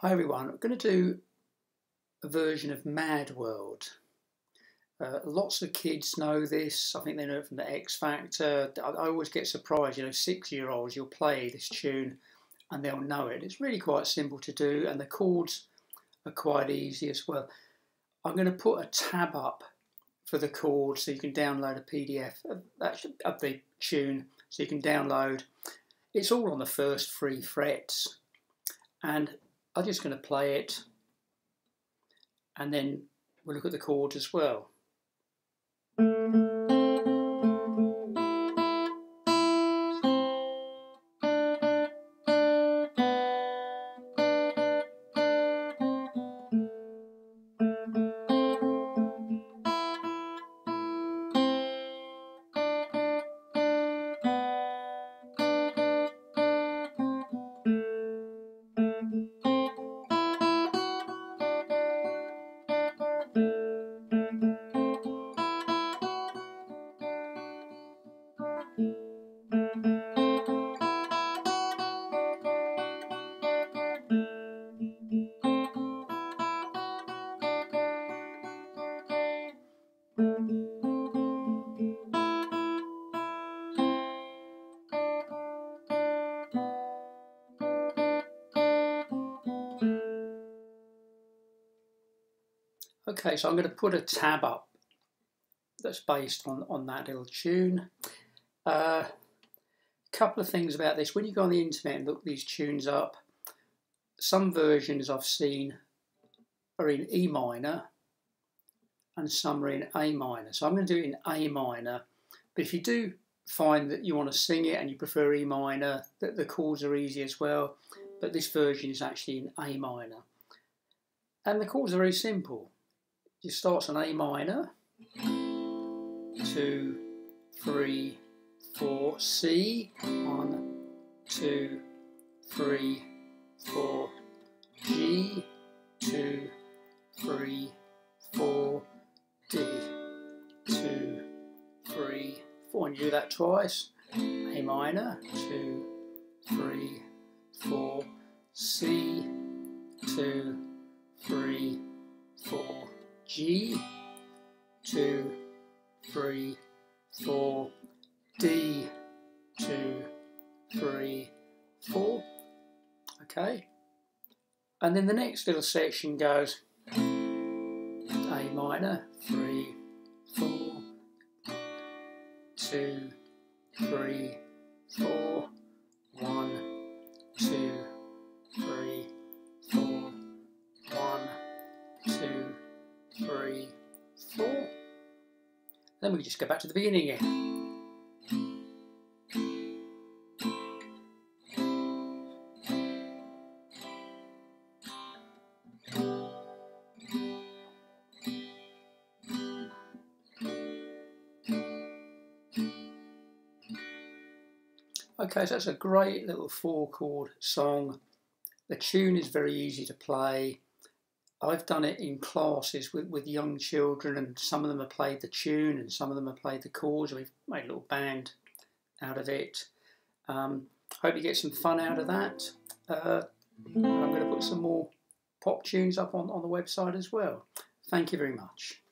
Hi everyone, I'm going to do a version of Mad World. Uh, lots of kids know this. I think they know it from the X Factor. I, I always get surprised, you know, six-year-olds, you'll play this tune and they'll know it. It's really quite simple to do and the chords are quite easy as well. I'm going to put a tab up for the chords so you can download a PDF of, of the tune so you can download. It's all on the first three frets and I'm just going to play it and then we'll look at the chords as well. Okay, so I'm going to put a tab up that's based on, on that little tune. A uh, couple of things about this. When you go on the internet and look these tunes up, some versions I've seen are in E minor and some are in A minor. So I'm going to do it in A minor. But if you do find that you want to sing it and you prefer E minor, that the chords are easy as well. But this version is actually in A minor. And the chords are very simple. It starts on A minor, two, three, four, C, one, two, three, four, G, two, three, do that twice. A minor, two, three, four, C, two, three, four, G, two, three, four, D, two, three, four. Okay. And then the next little section goes A minor, three, two, three, four, one, two, three, four, one, two, three, four. Then we just go back to the beginning again. Okay, so that's a great little four chord song. The tune is very easy to play. I've done it in classes with, with young children, and some of them have played the tune and some of them have played the chords. We've made a little band out of it. Um, hope you get some fun out of that. Uh, I'm going to put some more pop tunes up on, on the website as well. Thank you very much.